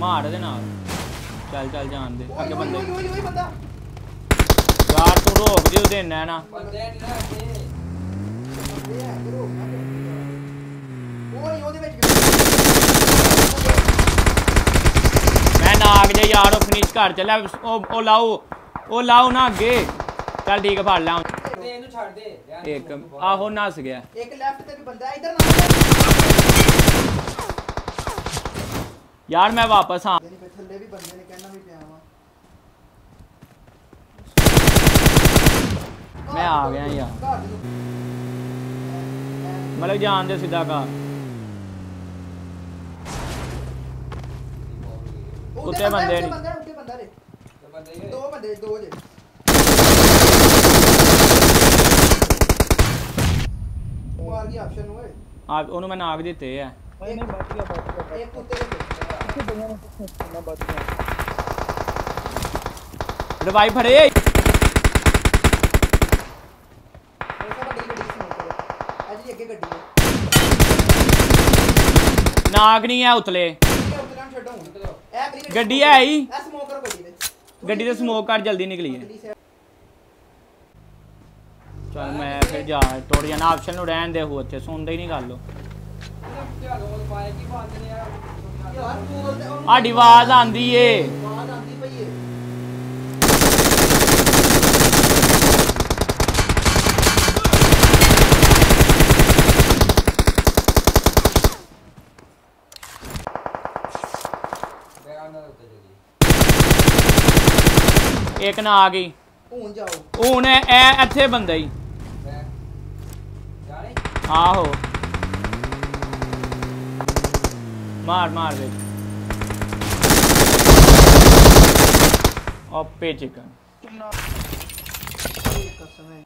ਮਾਰ ਦੇ ਨਾਲ। ਚੱਲ ਚੱਲ ਜਾਣ ਦੇ। ਅੱਗੇ ਬੰਦੇ। ਓਏ ਓਏ ਓਏ ਬੰਦਾ। ਯਾਰ ਤੂੰ ਰੋਕ ਦਿਓ ਦੇਣਾ ਨਾ ਮੈਂ ਨਾਗ ਜੇ ਯਾਰ ਉਹ ਫਿਨਿਸ਼ ਕਰ ਚੱਲਿਆ ਉਹ ਉਹ ਲਾਓ। ਉਹ ਲਾਓ ਨਾ ਅੱਗੇ। ਚੱਲ ਠੀਕ ਆ, ਫੜ ਲਾ। ਇਹਨੂੰ ਛੱਡ ਦੇ। ਇੱਕ ਆਹੋ ਨਸ ਗਿਆ। ਇੱਕ ਲੈਫਟ ਤੇ ਵੀ ਬੰਦਾ ਇੱਧਰ ਨਾ ਯਾਰ ਮੈਂ ਵਾਪਸ ਆ ਨਹੀਂ ਥੱਲੇ ਵੀ ਬੰਦੇ ਨੇ ਕਹਿਣਾ ਵੀ ਪਿਆ ਵਾ ਮੈਂ ਆ ਗਿਆ ਯਾਰ ਘਰ ਦੇ ਨੂੰ ਮਤਲਬ ਜਾਣ ਦੇ ਸਿੱਧਾ ਘਰ ਉੱਤੇ ਬੰਦੇ ਨੀ। ਬੰਦੇ ਉੱਤੇ ਬੰਦਾ ਰੇ ਬੰਦੇ ਹੀ ਦੋ ਬੰਦੇ ਦੋ ਜੇ ਮਾਰ ਗਿਆ ਆਪਸ਼ਨ ਨੂੰ ਓਏ ਆ ਉਹਨੂੰ ਮੈਂ ਨਾਗ ਦਿੱਤੇ ਆ ਨਹੀਂ ਨਹੀਂ ਬਚ ਗਿਆ ਬਚ ਗਿਆ ਇੱਕ ਉੱਤੇ ਦੇ ਮੈਂ ਬਚ ਗਿਆ ਰਿਵਾਈਵ ਫੜੇ ਇਹ ਸਭ ਵੱਡੀ ਗੱਡੀ ਸਮੋਕ ਕਰੋ ਅੱਜ ਜੀ ਅੱਗੇ ਗੱਡੀ ਹੈ ਨਾਗ ਨਹੀਂ ਹੈ ਉਤਲੇ ਇਹ ਉੱਤੇ ਨਾਲ ਛੱਡੋ ਹੁਣ ਇਹ ਕਰੀ ਗੱਡੀ ਹੈ ਹੀ ਇਹ ਸਮੋਕ ਕਰੋ ਗੱਡੀ ਦੇ ਗੱਡੀ ਤੇ ਸਮੋਕ ਕਰ ਜਲਦੀ ਨਿਕਲੀ ਹੈ ਅਗਲੀ side ਚਲ ਮੈਂ ਫਿਰ ਜਾ ਤੋੜ ਜਾਣਾ ਆਪਸ਼ਨ ਨੂੰ ਰਹਿਣ ਦੇ ਉਹ ਉੱਥੇ ਸੁਣਦਾ ਹੀ ਨਹੀਂ ਗੱਲ ਉਹ ਧਿਆਨ ਨਾਲ ਪਾਏ ਕੀ ਪਾਉਂਦੇ ਨੇ ਯਾਰ ਯਾਰ ਬੋਲ ਤੇ ਉਹਨੂੰ ਸਾਡੀ ਆਵਾਜ਼ ਆਂਦੀ ਏ ਆਵਾਜ਼ ਆਉਂਦੀ ਪਈ ਏ ਬੈਗ ਨਾਲ ਉੱਤੇ ਜਗੀ ਇੱਕ ਨਾ ਆ ਗਈ ਹੁਣ ਜਾਓ ਹੁਣ ਇਹ ਇਹ ਇੱਥੇ ਬੰਦਾ ਹੀ ਬੈਗ ਜਾਣੇ ਆਹੋ मार मार दे। और पे चिकन। कसम है।